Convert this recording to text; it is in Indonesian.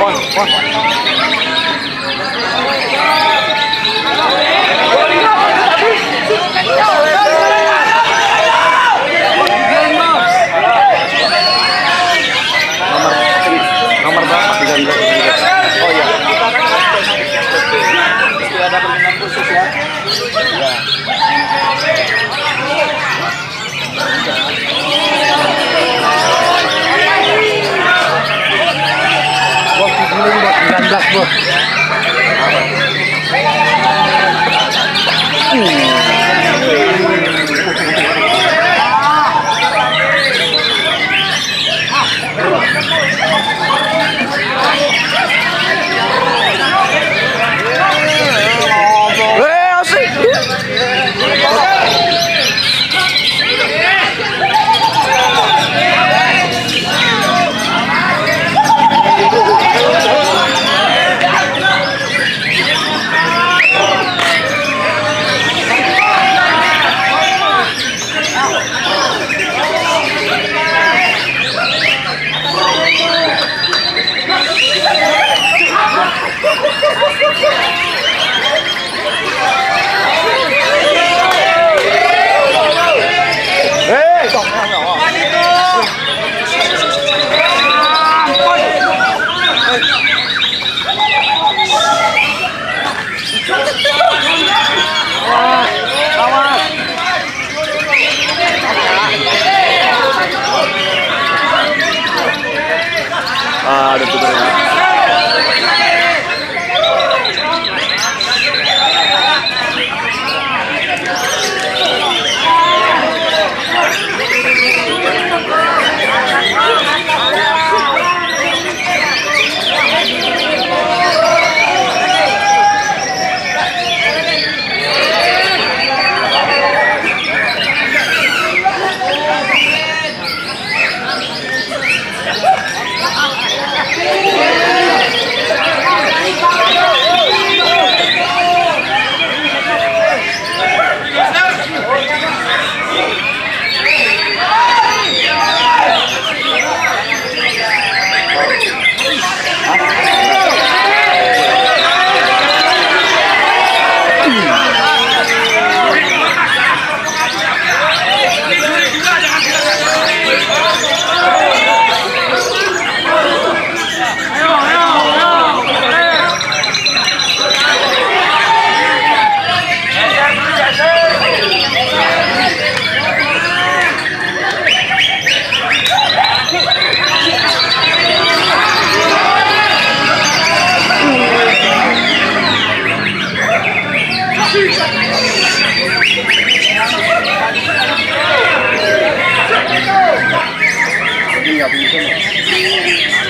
Pon, pon. Nomor berapa? Oh iya. Ya. Iya. Bos 19 Ah, ada Thank you.